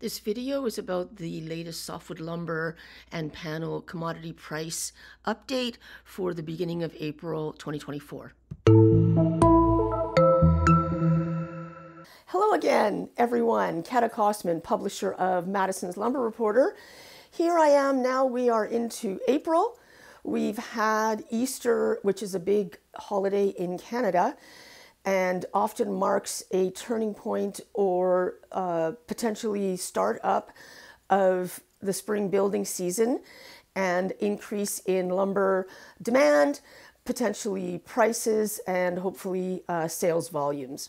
This video is about the latest softwood lumber and panel commodity price update for the beginning of April 2024. Hello again, everyone. Keta Kosman, publisher of Madison's Lumber Reporter. Here I am now. We are into April. We've had Easter, which is a big holiday in Canada and often marks a turning point or uh, potentially start up of the spring building season and increase in lumber demand, potentially prices, and hopefully uh, sales volumes.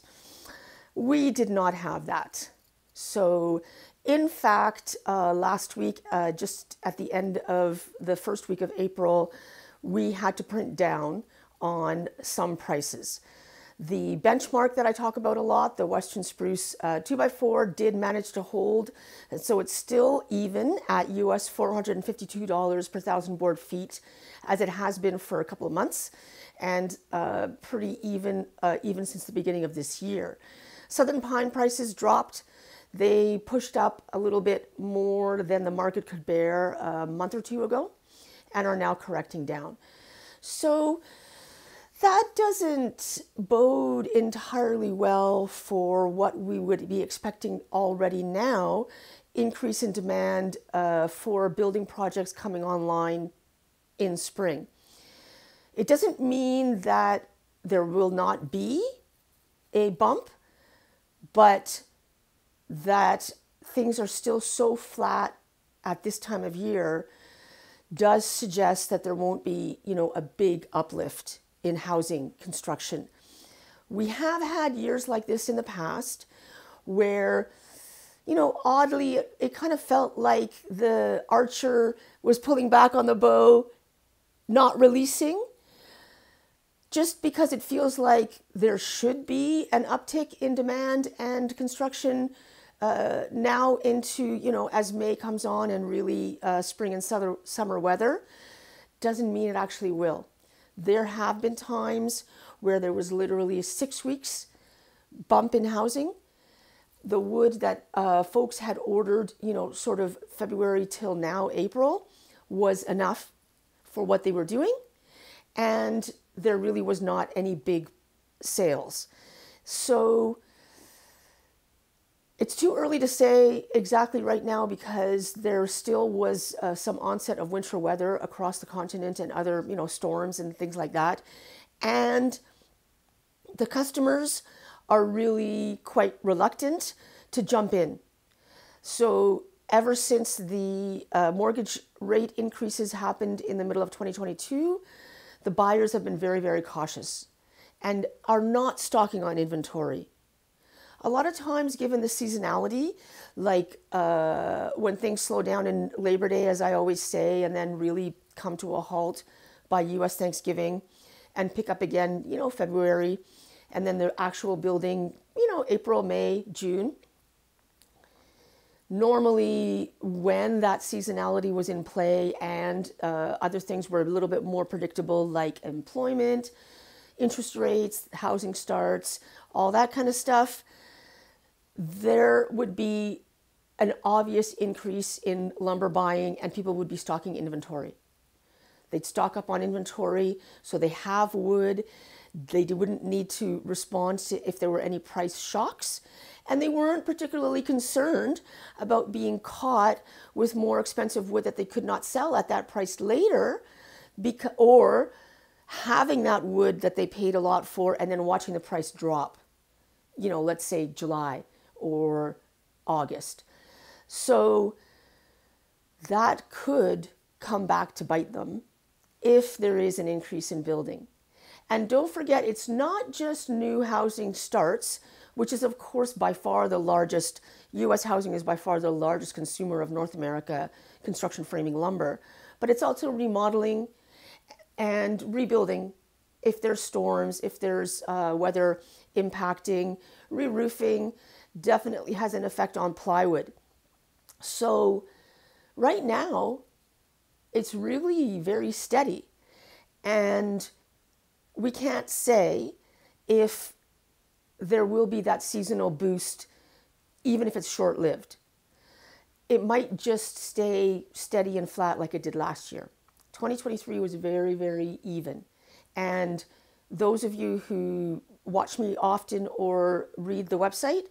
We did not have that. So, in fact, uh, last week, uh, just at the end of the first week of April, we had to print down on some prices. The benchmark that I talk about a lot, the Western Spruce uh, 2x4, did manage to hold. And so it's still even at US $452 per thousand board feet, as it has been for a couple of months, and uh, pretty even, uh, even since the beginning of this year. Southern pine prices dropped. They pushed up a little bit more than the market could bear a month or two ago and are now correcting down. So, that doesn't bode entirely well for what we would be expecting already now increase in demand uh, for building projects coming online in spring. It doesn't mean that there will not be a bump, but that things are still so flat at this time of year does suggest that there won't be, you know, a big uplift in housing construction. We have had years like this in the past where, you know, oddly, it, kind of felt like the archer was pulling back on the bow, not releasing, just because it feels like there should be an uptick in demand and construction uh, now into, you know, as May comes on and really uh, spring and summer weather, doesn't mean it actually will. There have been times where there was literally a six weeks bump in housing. The wood that uh, folks had ordered, you know, sort of February till now, April, was enough for what they were doing. And there really was not any big sales. So it's too early to say exactly right now because there still was uh, some onset of winter weather across the continent and other, you know, storms and things like that. And the customers are really quite reluctant to jump in. So ever since the uh, mortgage rate increases happened in the middle of 2022, the buyers have been very, very cautious and are not stocking on inventory a lot of times, given the seasonality, like uh, when things slow down in Labor Day, as I always say, and then really come to a halt by US Thanksgiving and pick up again, you know, February, and then the actual building, you know, April, May, June. Normally, when that seasonality was in play and uh, other things were a little bit more predictable, like employment, interest rates, housing starts, all that kind of stuff, there would be an obvious increase in lumber buying and people would be stocking inventory. They'd stock up on inventory so they have wood. They wouldn't need to respond to if there were any price shocks. And they weren't particularly concerned about being caught with more expensive wood that they could not sell at that price later or having that wood that they paid a lot for and then watching the price drop. You know, let's say July or August. So that could come back to bite them if there is an increase in building. And don't forget, it's not just new housing starts, which is, of course, by far the largest, US housing is by far the largest consumer of North America construction framing lumber, but it's also remodeling and rebuilding if there's storms, if there's uh, weather impacting, re roofing, definitely has an effect on plywood. So, right now, it's really very steady. And we can't say if there will be that seasonal boost, even if it's short lived. it might just stay steady and flat like it did last year. 2023 was very, very even. And those of you who watch me often or read the website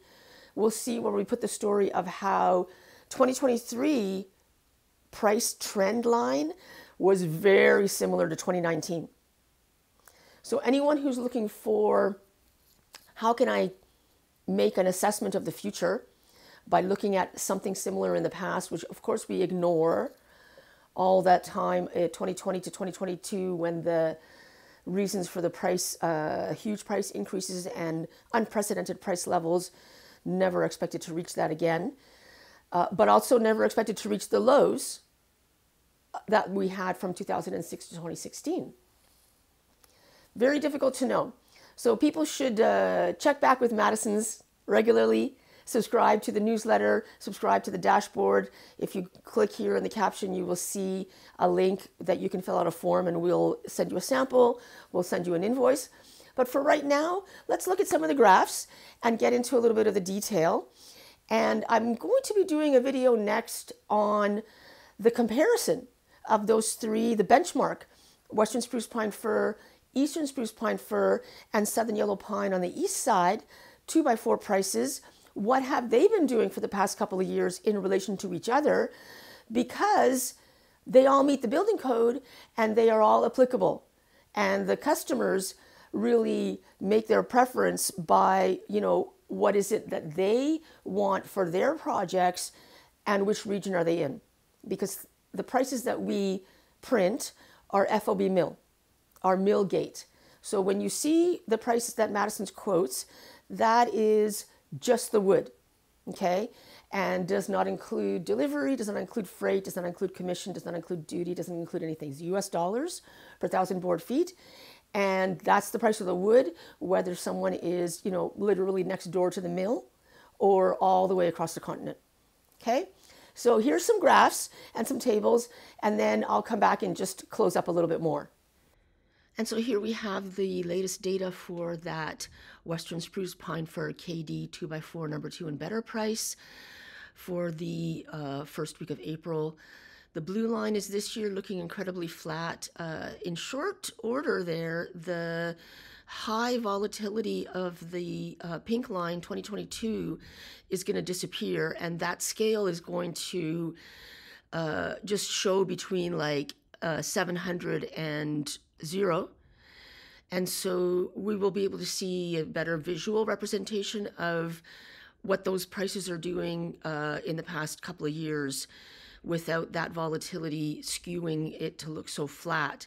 will see where we put the story of how 2023 price trend line was very similar to 2019. So anyone who's looking for how can I make an assessment of the future by looking at something similar in the past, which of course we ignore all that time, uh, 2020 to 2022, when the reasons for the price, uh, huge price increases and unprecedented price levels, never expected to reach that again, uh, but also never expected to reach the lows that we had from 2006 to 2016. Very difficult to know. So people should uh, check back with Madison's regularly, subscribe to the newsletter, subscribe to the dashboard. If you click here in the caption, you will see a link that you can fill out a form and we'll send you a sample, we'll send you an invoice. But for right now, let's look at some of the graphs and get into a little bit of the detail. And I'm going to be doing a video next on the comparison of those three, the benchmark, Western spruce pine fir, Eastern spruce pine fir, and Southern yellow pine on the east side, two by four prices. What have they been doing for the past couple of years in relation to each other? Because they all meet the building code and they are all applicable. And the customers really make their preference by, you know, what is it that they want for their projects and which region are they in. Because the prices that we print are FOB mill, our mill gate. So when you see the prices that Madison's quotes, that is just the wood, okay? And does not include delivery, does not include freight, does not include commission, does not include duty, doesn't include anything. It's US dollars per thousand board feet. And that's the price of the wood, whether someone is, you know, literally next door to the mill or all the way across the continent. Okay? So here's some graphs and some tables, and then I'll come back and just close up a little bit more. And so here we have the latest data for that Western Spruce Pine Fir KD 2x4 number 2 and better price for the uh, first week of April. The blue line is this year looking incredibly flat. Uh, in short order there, the high volatility of the uh, pink line 2022 is going to disappear and that scale is going to uh, just show between like uh, 700 and zero and so we will be able to see a better visual representation of what those prices are doing uh, in the past couple of years without that volatility skewing it to look so flat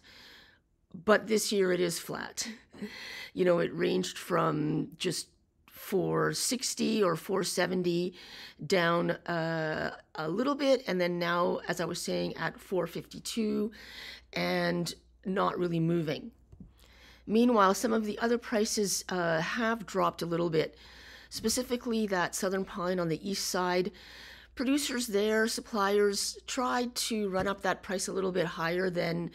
but this year it is flat. You know, it ranged from just 460 or 470 down uh, a little bit, and then now, as I was saying, at 452 and not really moving. Meanwhile, some of the other prices uh, have dropped a little bit, specifically that southern pine on the east side. Producers there, suppliers tried to run up that price a little bit higher than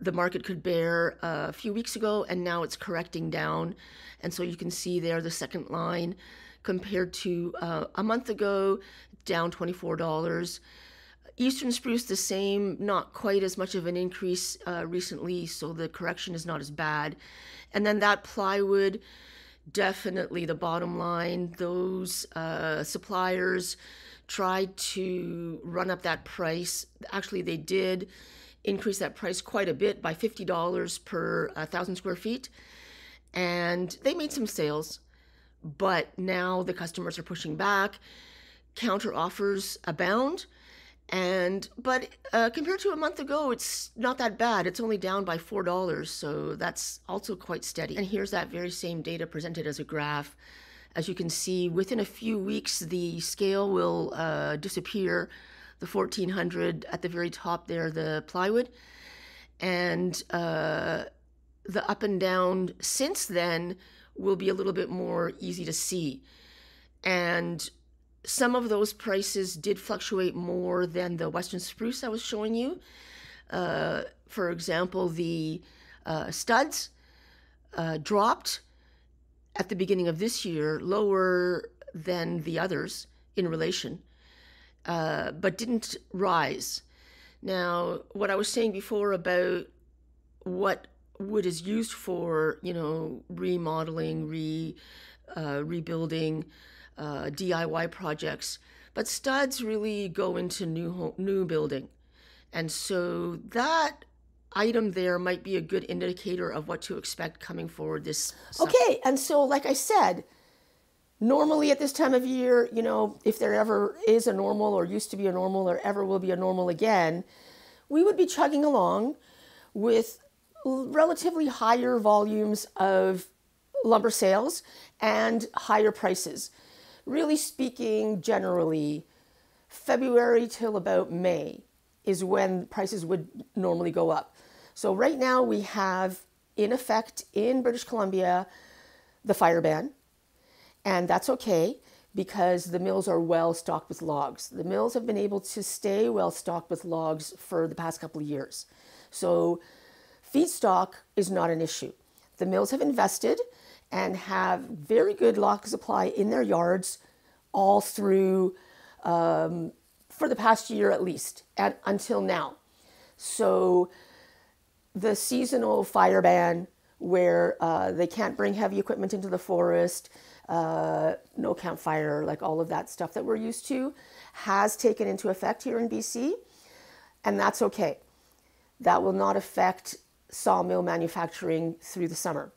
the market could bear a few weeks ago, and now it's correcting down. And so you can see there the second line compared to uh, a month ago, down $24. Eastern spruce the same, not quite as much of an increase uh, recently, so the correction is not as bad. And then that plywood, definitely the bottom line. Those uh, suppliers tried to run up that price. Actually, they did increase that price quite a bit by $50 per uh, thousand square feet. And they made some sales, but now the customers are pushing back. Counter offers abound. And but uh, compared to a month ago, it's not that bad. It's only down by four dollars, so that's also quite steady. And here's that very same data presented as a graph. As you can see, within a few weeks, the scale will uh, disappear the 1400 at the very top there, the plywood. And uh, the up and down since then will be a little bit more easy to see. And some of those prices did fluctuate more than the Western spruce I was showing you. Uh, for example, the uh, studs uh, dropped at the beginning of this year lower than the others in relation uh, but didn't rise. Now, what I was saying before about what wood is used for, you know, remodeling, re uh, rebuilding, uh, DIY projects, but studs really go into new home, new building, and so that item there might be a good indicator of what to expect coming forward this summer. Okay, and so like I said, normally at this time of year, you know, if there ever is a normal or used to be a normal or ever will be a normal again, we would be chugging along with relatively higher volumes of lumber sales and higher prices. Really speaking, generally, February till about May is when prices would normally go up. So right now we have in effect in British Columbia the fire ban, and that's okay because the mills are well stocked with logs. The mills have been able to stay well stocked with logs for the past couple of years. So feedstock is not an issue. The mills have invested and have very good log supply in their yards all through um, for the past year at least and until now. So the seasonal fire ban where uh, they can't bring heavy equipment into the forest, uh, no campfire, like all of that stuff that we're used to, has taken into effect here in BC, and that's okay. That will not affect sawmill manufacturing through the summer.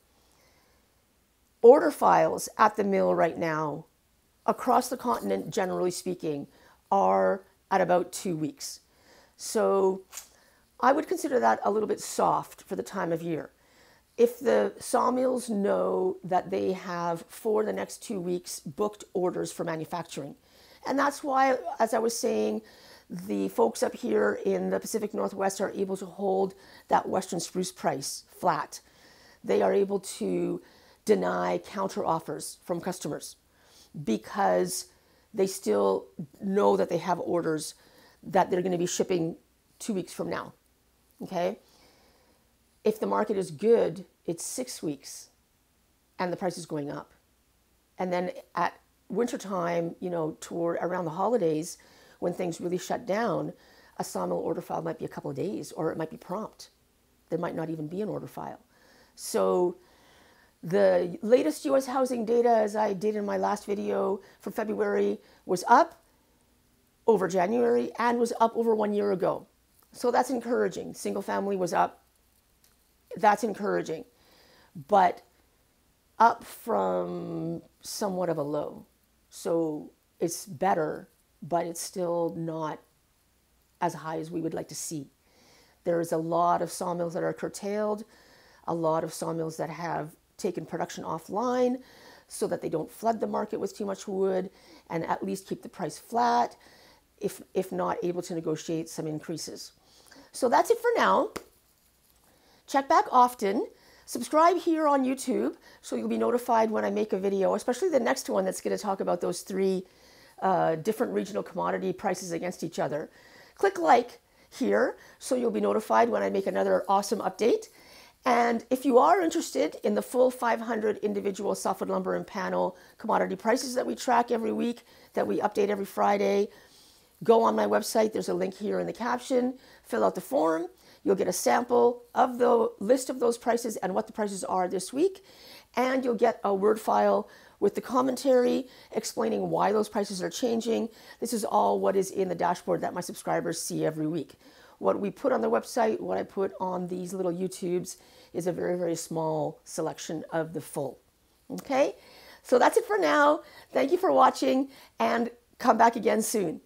Order files at the mill right now, across the continent, generally speaking, are at about two weeks. So I would consider that a little bit soft for the time of year. If the sawmills know that they have for the next two weeks booked orders for manufacturing, and that's why, as I was saying, the folks up here in the Pacific Northwest are able to hold that Western spruce price flat. They are able to deny counter offers from customers because they still know that they have orders that they're going to be shipping two weeks from now. Okay? If the market is good, it's six weeks and the price is going up. And then at wintertime, you know, toward around the holidays, when things really shut down, a sawmill order file might be a couple of days or it might be prompt. There might not even be an order file. So the latest US housing data, as I did in my last video for February, was up over January and was up over one year ago. So that's encouraging. Single family was up. That's encouraging. But up from somewhat of a low. So it's better, but it's still not as high as we would like to see. There's a lot of sawmills that are curtailed, a lot of sawmills that have taken production offline so that they don't flood the market with too much wood and at least keep the price flat, if, if not able to negotiate some increases. So that's it for now. Check back often. Subscribe here on YouTube so you'll be notified when I make a video, especially the next one that's going to talk about those three uh, different regional commodity prices against each other. Click like here so you'll be notified when I make another awesome update. And if you are interested in the full 500 individual softwood lumber and panel commodity prices that we track every week, that we update every Friday, go on my website. There's a link here in the caption. Fill out the form. You'll get a sample of the list of those prices and what the prices are this week. And you'll get a Word file with the commentary explaining why those prices are changing. This is all what is in the dashboard that my subscribers see every week. What we put on the website, what I put on these little YouTubes, is a very, very small selection of the full. Okay? So that's it for now. Thank you for watching and come back again soon.